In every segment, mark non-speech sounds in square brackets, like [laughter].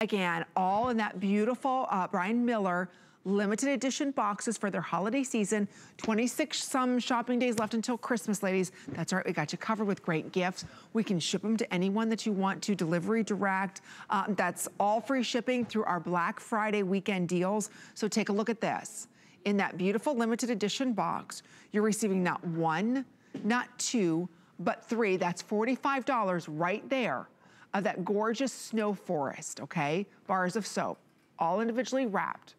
Again, all in that beautiful uh, Brian Miller limited edition boxes for their holiday season. 26 some shopping days left until Christmas, ladies. That's right, we got you covered with great gifts. We can ship them to anyone that you want to, delivery direct. Um, that's all free shipping through our Black Friday weekend deals. So take a look at this. In that beautiful limited edition box, you're receiving not one, not two, but three. That's $45 right there of that gorgeous snow forest, okay? Bars of soap, all individually wrapped.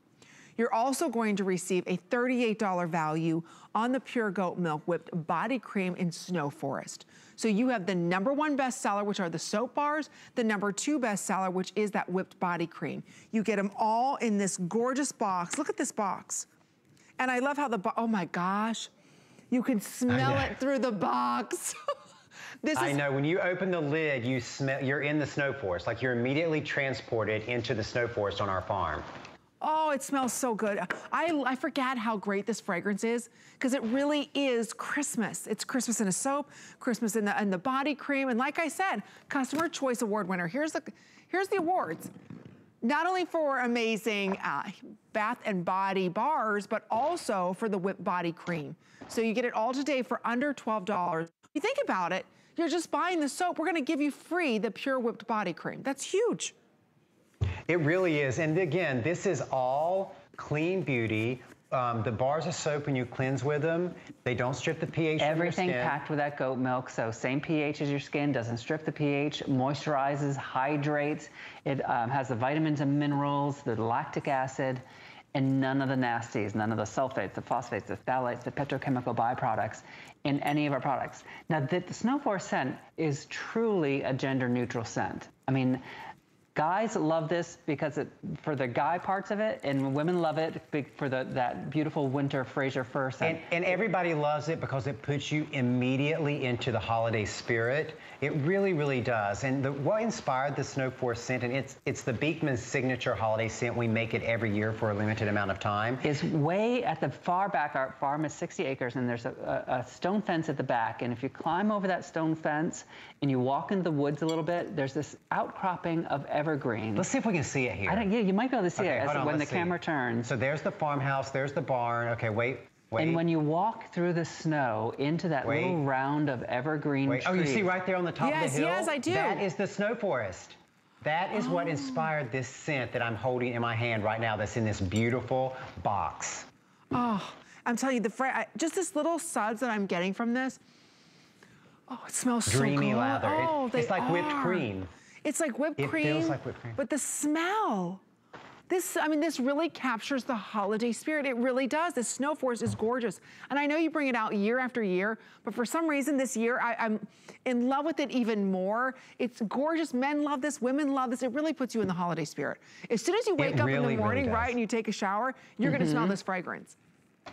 You're also going to receive a $38 value on the Pure Goat Milk Whipped Body Cream in Snow Forest. So you have the number one bestseller, which are the soap bars, the number two bestseller, which is that whipped body cream. You get them all in this gorgeous box. Look at this box. And I love how the, oh my gosh, you can smell it through the box. [laughs] This I know, when you open the lid, you smell, you're in the snow forest. Like you're immediately transported into the snow forest on our farm. Oh, it smells so good. I, I forget how great this fragrance is because it really is Christmas. It's Christmas in a soap, Christmas in the, in the body cream. And like I said, Customer Choice Award winner. Here's the, here's the awards. Not only for amazing uh, bath and body bars, but also for the whipped body cream. So you get it all today for under $12. You think about it, you're just buying the soap. We're gonna give you free the Pure Whipped Body Cream. That's huge. It really is. And again, this is all clean beauty. Um, the bars of soap, when you cleanse with them, they don't strip the pH Everything packed with that goat milk, so same pH as your skin, doesn't strip the pH, moisturizes, hydrates. It um, has the vitamins and minerals, the lactic acid, and none of the nasties, none of the sulfates, the phosphates, the phthalates, the petrochemical byproducts in any of our products. Now, the, Snow Forest scent is truly a gender neutral scent. I mean, Guys love this because it, for the guy parts of it, and women love it for the, that beautiful winter Fraser fir scent. And, and everybody loves it because it puts you immediately into the holiday spirit. It really, really does. And the, what inspired the Snow Forest scent, and it's, it's the Beekman signature holiday scent. We make it every year for a limited amount of time. Is way at the far back, our farm is 60 acres, and there's a, a, a stone fence at the back. And if you climb over that stone fence and you walk into the woods a little bit, there's this outcropping of evergreen. Let's see if we can see it here. yeah, you might be able to see okay, it on, when the see. camera turns. So there's the farmhouse, there's the barn. Okay, wait, Wait. And when you walk through the snow into that Wait. little round of evergreen Wait. Trees, oh, you see right there on the top yes, of the hill? Yes, yes, I do. That is the snow forest. That is oh. what inspired this scent that I'm holding in my hand right now that's in this beautiful box. Oh, I'm telling you, the just this little suds that I'm getting from this, oh, it smells Dreamy so good. lather. Oh, it, it's like are. whipped cream. It's like whipped it cream. It feels like whipped cream. But the smell. This, I mean, this really captures the holiday spirit. It really does. The snow forest is gorgeous. And I know you bring it out year after year, but for some reason this year, I, am in love with it even more. It's gorgeous. Men love this, women love this. It really puts you in the holiday spirit. As soon as you wake it up really, in the morning, really right, and you take a shower, you're mm -hmm. gonna smell mm-hmm. this fragrance.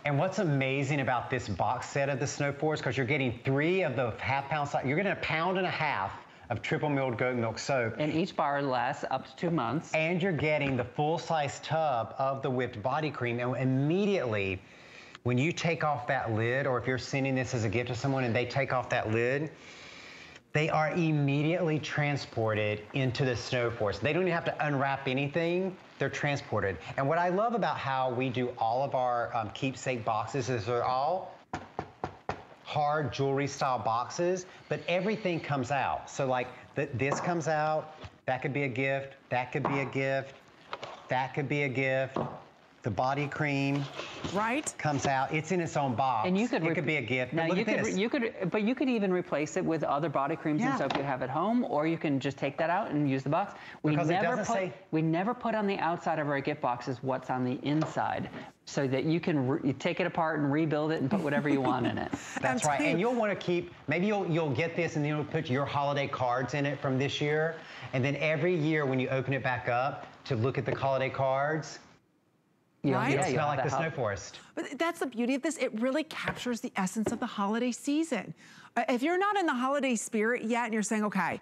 And what's amazing about this box set of the Snow Forest, because you're getting three of the half pound size, you're getting a pound and a half of triple milled goat milk soap. And each bar lasts up to two months. And you're getting the full size tub of the whipped body cream. And immediately, when you take off that lid, or if you're sending this as a gift to someone and they take off that lid, they are immediately transported into the snow forest. They don't even have to unwrap anything, they're transported. And what I love about how we do all of our um, keepsake boxes is they're all hard jewelry style boxes, but everything comes out. So like th this comes out, that could be a gift, that could be a gift, that could be a gift, the body cream right comes out it's in its own box and you could it could be a gift now you could this. you could but you could even replace it with other body creams yeah. and soap you have at home or you can just take that out and use the box we because never put say... we never put on the outside of our gift boxes what's on the inside so that you can you take it apart and rebuild it and put whatever you want in it. [laughs] That's right. And you'll want to keep, maybe you'll, you'll get this and then you'll put your holiday cards in it from this year. And then every year when you open it back up to look at the holiday cards, right? It'll smell like the snow forest. But that's the beauty of this. It really captures the essence of the holiday season. Uh, if you're not in the holiday spirit yet and you're saying, okay,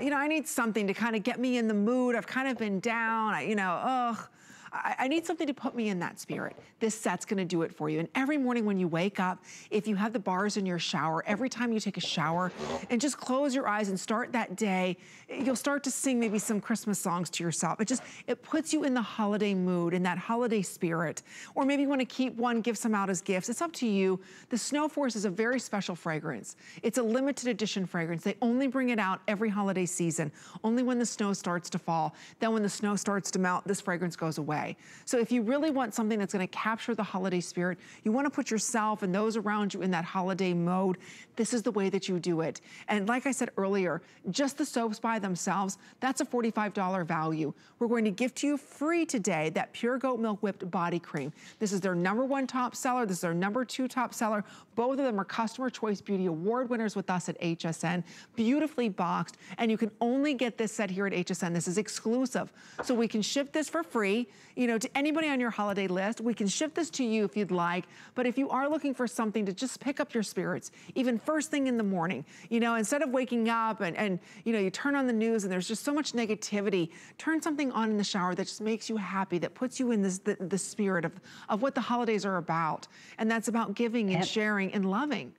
you know, I need something to kind of get me in the mood. I've kind of been down, I, you know, ugh. I, I need something to put me in that spirit. This set's gonna do it for you. And every morning when you wake up, if you have the bars in your shower, every time you take a shower, and just close your eyes and start that day, you'll start to sing maybe some Christmas songs to yourself. It just, it puts you in the holiday mood, in that holiday spirit. Or maybe you wanna keep one, give some out as gifts. It's up to you. The Snow Forest is a very special fragrance. It's a limited edition fragrance. They only bring it out every holiday season, only when the snow starts to fall. Then when the snow starts to melt, this fragrance goes away. So if you really want something that's gonna capture the holiday spirit, you wanna put yourself and those around you in that holiday mode, this is the way that you do it. And like I said earlier, just the soaps by themselves, that's a $45 value. We're going to gift you free today that Pure Goat Milk Whipped Body Cream. This is their number one top seller. This is their number two top seller. Both of them are Customer Choice Beauty Award winners with us at HSN. Beautifully boxed. And you can only get this set here at HSN. This is exclusive. So we can ship this for free, you know, to anybody on your holiday list. We can ship this to you if you'd like. But if you are looking for something to just pick up your spirits, even first thing in the morning, you know, instead of waking up and, and you know, you turn on the news and there's just so much negativity, turn something on in the shower that just makes you happy, that puts you in this, the, the spirit of, of what the holidays are about. And that's about giving and, and sharing and loving.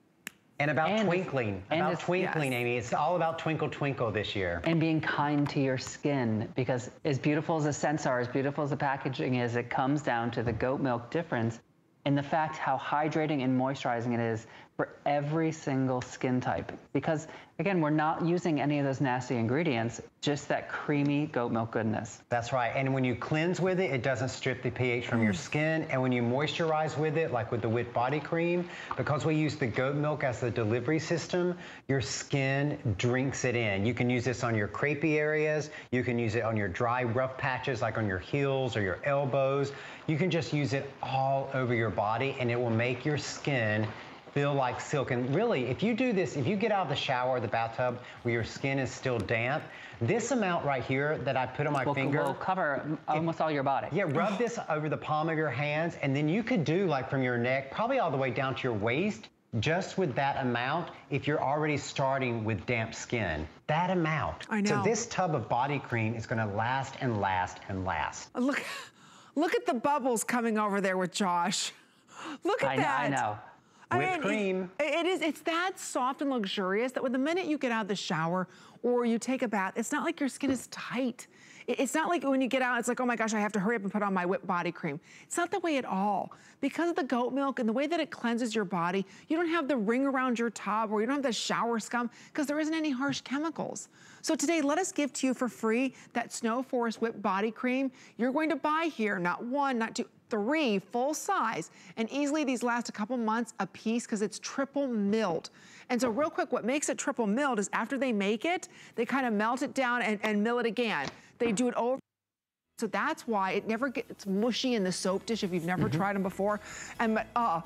And about and twinkling, and about twinkling, yes. Amy. It's all about twinkle, twinkle this year. And being kind to your skin, because as beautiful as the scents are, as beautiful as the packaging is, it comes down to the goat milk difference and the fact how hydrating and moisturizing it is for every single skin type. Because again, we're not using any of those nasty ingredients, just that creamy goat milk goodness. That's right. And when you cleanse with it, it doesn't strip the pH from your mm. skin. And when you moisturize with it, like with the Whipped Body Cream, because we use the goat milk as the delivery system, your skin drinks it in. You can use this on your crepey areas. You can use it on your dry, rough patches, like on your heels or your elbows. You can just use it all over your body and it will make your skin feel like silk. And really, if you do this, if you get out of the shower or the bathtub where your skin is still damp, this amount right here that I put on my will, finger will cover almost all your body. Yeah, rub this [laughs] over the palm of your hands, and then you could do like from your neck, probably all the way down to your waist, just with that amount if you're already starting with damp skin. That amount. I know. So this tub of body cream is gonna last and last and last. Uh, look, [laughs] look at the bubbles coming over there with Josh. [laughs] Look at I that. Know, I know. Whipped I mean, cream. It, it is, it's that soft and luxurious that when the minute you get out of the shower or you take a bath, it's not like your skin is tight. It's not like when you get out, it's like, oh my gosh, I have to hurry up and put on my whipped body cream. It's not the way at all. Because of the goat milk and the way that it cleanses your body, you don't have the ring around your tub or you don't have the shower scum because there isn't any harsh chemicals. So today, let us give to you for free that Snow Forest Whipped Body Cream. You're going to buy here, not one, not two, three full size. And easily these last a couple months a piece because it's triple milled. And so real quick, what makes it triple milled is after they make it, they kind of melt it down and, and mill it again. They do it over. So that's why it never gets mushy in the soap dish if you've never mm -hmm. tried them before. And but, uh,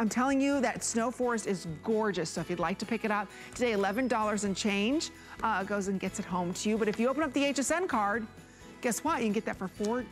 I'm telling you that Snow Forest is gorgeous. So if you'd like to pick it up today, $11 and change uh, goes and gets it home to you. But if you open up the HSN card, guess what? You can get that for $4.